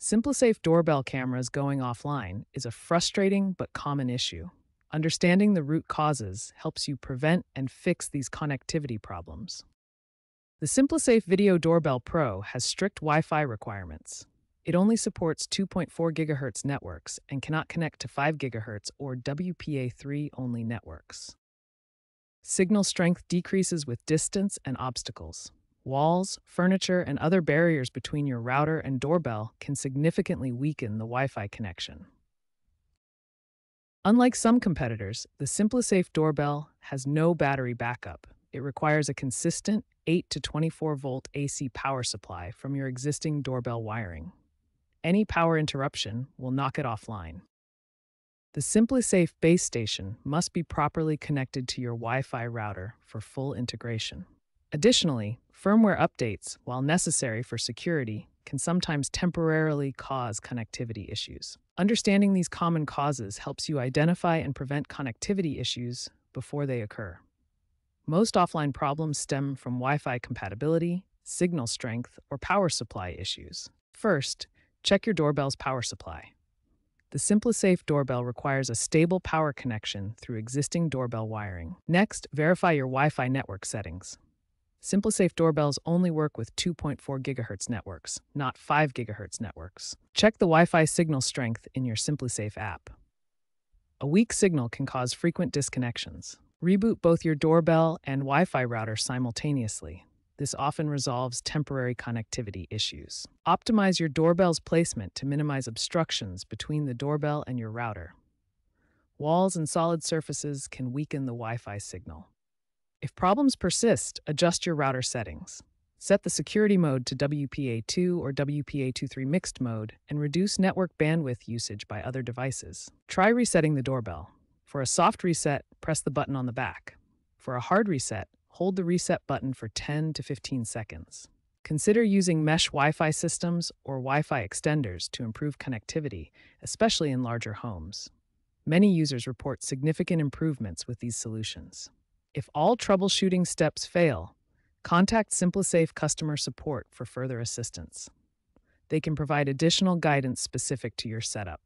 SimpliSafe doorbell cameras going offline is a frustrating but common issue. Understanding the root causes helps you prevent and fix these connectivity problems. The SimpliSafe Video Doorbell Pro has strict Wi Fi requirements. It only supports 2.4 GHz networks and cannot connect to 5 GHz or WPA3 only networks. Signal strength decreases with distance and obstacles. Walls, furniture, and other barriers between your router and doorbell can significantly weaken the Wi Fi connection. Unlike some competitors, the SimpliSafe doorbell has no battery backup. It requires a consistent 8 to 24 volt AC power supply from your existing doorbell wiring. Any power interruption will knock it offline. The SimpliSafe base station must be properly connected to your Wi Fi router for full integration. Additionally, firmware updates, while necessary for security, can sometimes temporarily cause connectivity issues. Understanding these common causes helps you identify and prevent connectivity issues before they occur. Most offline problems stem from Wi Fi compatibility, signal strength, or power supply issues. First, check your doorbell's power supply. The SimpliSafe doorbell requires a stable power connection through existing doorbell wiring. Next, verify your Wi Fi network settings. SimpliSafe doorbells only work with 2.4 GHz networks, not 5 GHz networks. Check the Wi Fi signal strength in your SimpliSafe app. A weak signal can cause frequent disconnections. Reboot both your doorbell and Wi Fi router simultaneously. This often resolves temporary connectivity issues. Optimize your doorbell's placement to minimize obstructions between the doorbell and your router. Walls and solid surfaces can weaken the Wi Fi signal. If problems persist, adjust your router settings. Set the security mode to WPA2 or WPA23 mixed mode and reduce network bandwidth usage by other devices. Try resetting the doorbell. For a soft reset, press the button on the back. For a hard reset, hold the reset button for 10 to 15 seconds. Consider using mesh Wi Fi systems or Wi Fi extenders to improve connectivity, especially in larger homes. Many users report significant improvements with these solutions. If all troubleshooting steps fail, contact SimpliSafe customer support for further assistance. They can provide additional guidance specific to your setup.